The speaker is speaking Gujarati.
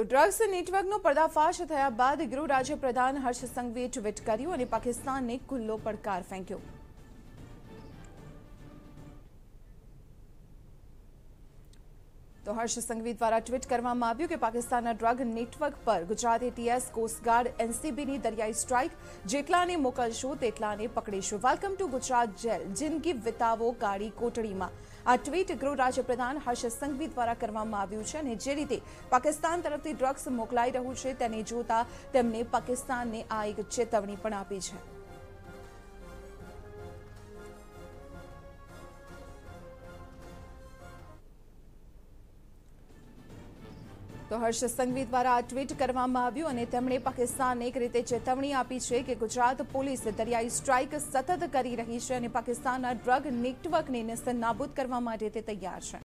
તો ડ્રગ્સ નેટવર્કનો પર્દાફાશ થયા બાદ ગૃહ રાજ્યપ્રધાન હર્ષ સંઘવીએ ટ્વીટ કર્યું અને પાકિસ્તાનને ખુલ્લો પડકાર ફેંક્યો. તો હર્ષ સંઘવી દ્વારા ટ્વીટ કરવામાં આવ્યું કે પાકિસ્તાનના ડ્રગ નેટવર્ક પર ગુજરાત એટીએસ કોસ્ટગાર્ડ એનસીબીની દરિયાઈ સ્ટ્રાઇક, જેટલાને મોકલશો તેટલાને પકડીશું. વેલકમ ટુ ગુજરાત જેલ જિંદગી વિતાવો કાળી કોટડીમાં. આ ટ્વીટ ગૃહ રાજ્યપ્રધાન હર્ષ સંઘવી દ્વારા કરવામાં આવ્યું છે અને જે રીતે પાકિસ્તાન તરફથી ડ્રગ્સ મોકલાઈ રહ્યું છે તેને જોતા તેમને પાકિસ્તાનને આ એક ચેતવણી પણ આપી છે. તો હર્ષ સંઘવી દ્વારા આ ટ્વીટ કરવામાં આવ્યું અને તેમણે પાકિસ્તાનને એક રીતે ચેતવણી આપી છે કે ગુજરાત પોલીસ દરિયાઈ સ્ટ્રાઇક સતત કરી રહી છે અને પાકિસ્તાનના ડ્રગ નેટવર્કને નાબૂદ કરવા માટે તે તૈયાર છે.